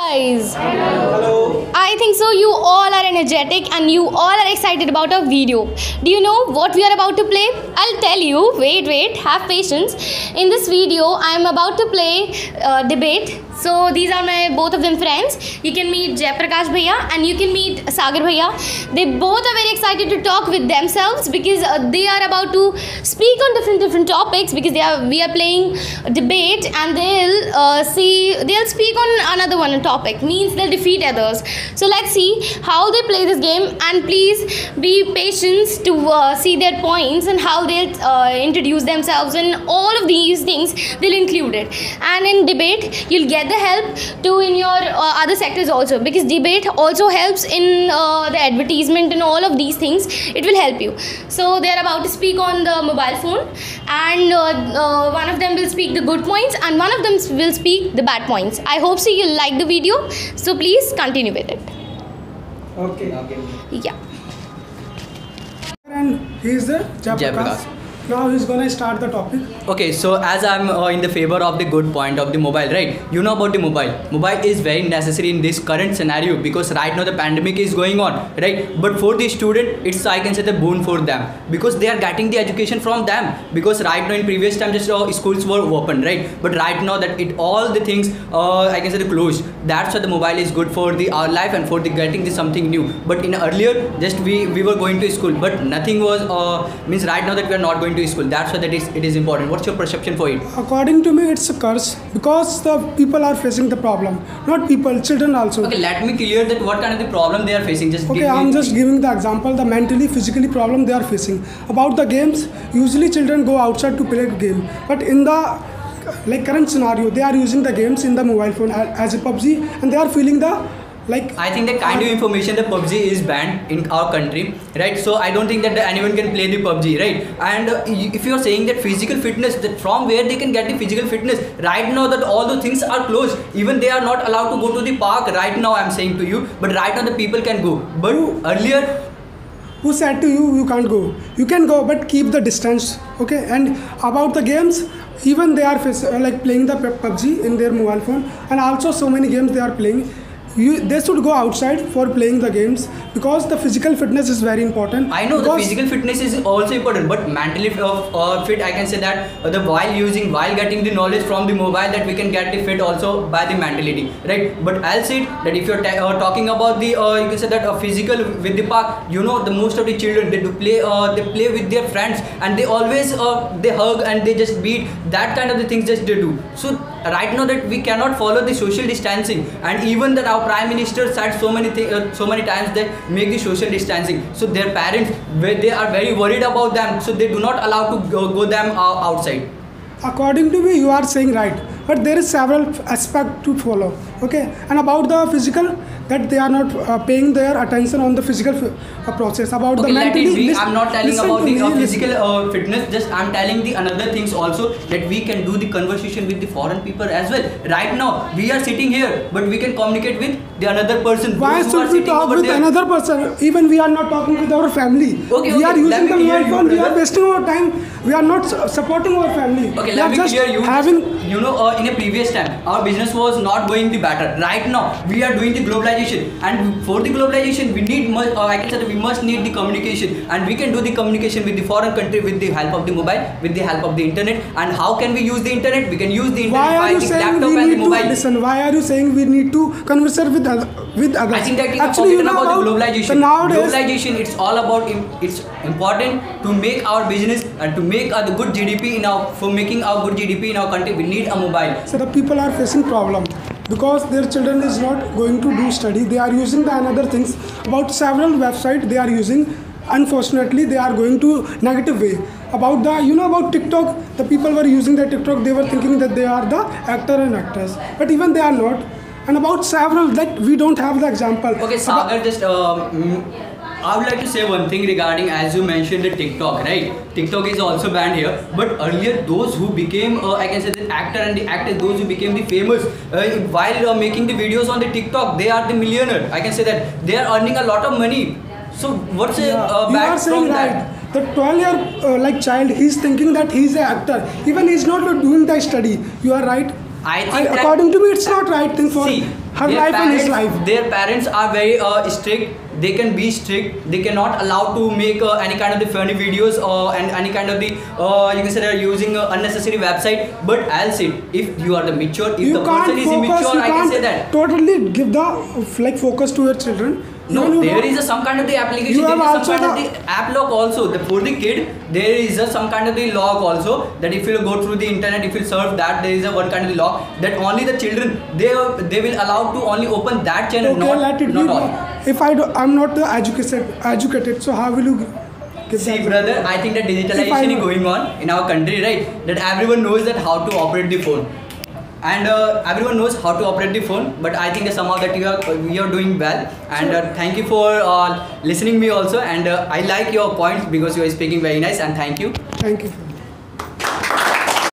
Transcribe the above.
Guys, hello I think so. You all are energetic and you all are excited about our video. Do you know what we are about to play? I'll tell you. Wait, wait, have patience. In this video, I am about to play uh, debate. So these are my both of them friends. You can meet Jayaprakash Bhaiya and you can meet Sagar Bhaiya. They both are very excited to talk with themselves because uh, they are about to speak on different different topics because they are we are playing debate and they'll uh, see they'll speak on another one topic means they'll defeat others. So let's see how they play this game and please be patient to uh, see their points and how they'll uh, introduce themselves and all of these things they'll include it. And in debate you'll get the help too in your uh, other sectors also. Because debate also helps in uh, the advertisement and all of these things. It will help you. So they're about to speak on the mobile phone. And uh, uh, one of them will speak the good points and one of them will speak the bad points. I hope so you like the video. So please continue with it. Okay. yeah. And he is the Jayaprakash. Now he's gonna start the topic. Okay, so as I'm uh, in the favor of the good point of the mobile, right? You know about the mobile. Mobile is very necessary in this current scenario because right now the pandemic is going on, right? But for the student, it's I can say the boon for them because they are getting the education from them. Because right now in previous time just uh, schools were open, right? But right now that it all the things uh, I can say the closed. That's why the mobile is good for the our life and for the getting the something new. But in earlier, just we we were going to school, but nothing was uh, means right now that we are not going to school. That's why that is it is important. What's your perception for it? According to me, it's a curse because the people are facing the problem. Not people, children also. Okay, let me clear that what kind of the problem they are facing. Just Okay, I'm just giving the example, the mentally, physically problem they are facing. About the games, usually children go outside to play a game, but in the like current scenario, they are using the games in the mobile phone as a PUBG, and they are feeling the like. I think the kind of information that PUBG is banned in our country, right? So I don't think that anyone can play the PUBG, right? And uh, if you are saying that physical fitness, that from where they can get the physical fitness, right now that all the things are closed, even they are not allowed to go to the park. Right now, I'm saying to you, but right now the people can go. But earlier, who said to you you can't go you can go but keep the distance okay and about the games even they are uh, like playing the pubg in their mobile phone and also so many games they are playing you they should go outside for playing the games because the physical fitness is very important I know the physical fitness is also important, but mentally uh, uh, fit, I can say that uh, the while using, while getting the knowledge from the mobile, that we can get the fit also by the mentality, right? But I'll say that if you're ta- uh, talking about the, uh, you can say that uh, physical with the park, you know, the most of the children they do play, uh, they play with their friends, and they always uh, they hug and they just beat that kind of the things just they do. So right now that we cannot follow the social distancing, and even that our prime minister said so many uh, so many times that make the social distancing. So their parents, they are very worried about them, so they do not allow to go, go them uh, outside. According to me you are saying right but there is several aspect to follow okay and about the physical that they are not uh, paying their attention on the physical f- uh, process about Okay, the mentally it be. lis- I'm not telling about the me, uh, physical uh, fitness. Just I'm telling the another things also that we can do the conversation with the foreign people as well. Right now we are sitting here, but we can communicate with the another person. Why those should we talk with there. another person? Even we are not talking with our family. Okay, we okay, are using the mobile phone. We are wasting our time. We are not supporting our family. Okay, we let are me just clear you. having. you know, uh, in a previous time, our business was not going the better. Right now, we are doing the globalization, and for the globalization, we need much. Uh, I can say we must need the communication, and we can do the communication with the foreign country with the help of the mobile, with the help of the internet. And how can we use the internet? We can use the internet Why are you saying laptop we and need to mobile. listen? Why are you saying we need to converse with other, with others? I think that you Actually, you know about the globalization. nowadays. globalization, it's all about it's important to make our business and to make the good GDP in our for making our good GDP in our country. We need a mobile. So the people are facing problem because their children is not going to do study. They are using the another things. About several website they are using. Unfortunately, they are going to negative way. About the you know about TikTok, the people were using the TikTok. They were thinking that they are the actor and actress, but even they are not. And about several that we don't have the example. Okay, About- Sagar, just um, mm, I would like to say one thing regarding as you mentioned the TikTok, right? TikTok is also banned here, but earlier those who became uh, I can say the actor and the actors, those who became the famous uh, while uh, making the videos on the TikTok, they are the millionaire. I can say that they are earning a lot of money. So what's a Yeah, uh, you are saying from right. that? The 12 year uh, like child, he's thinking that he's an actor. Even he's not doing the study. You are right. I think I- that- according to me, it's not right thing for See, her life and his life. Their parents are very uh, strict. They can be strict. They cannot allow to make uh, any kind of the funny videos or and any kind of the uh, you can say they're using uh, unnecessary website. But I'll say if you are the mature, if you the person is immature, You I can can't say that. totally give the like focus to your children. No, you there know- is a, some kind of the application. You There is some kind of the app lock also. The, for the kid, there is a, some kind of the lock also. That if you go through the internet, if you surf that, there is a one kind of the lock that only the children they they will allow to only open that channel, Okay, not let it not be. all. If I do, I'm not the educated, educated. So how will you give See, brother, I think that digitalization is going on in our country, right? That everyone knows that how to operate the phone, and uh, everyone knows how to operate the phone. But I think somehow that you are you are doing well, and uh, thank you for uh, listening me also. And uh, I like your points because you are speaking very nice, and thank you. Thank you.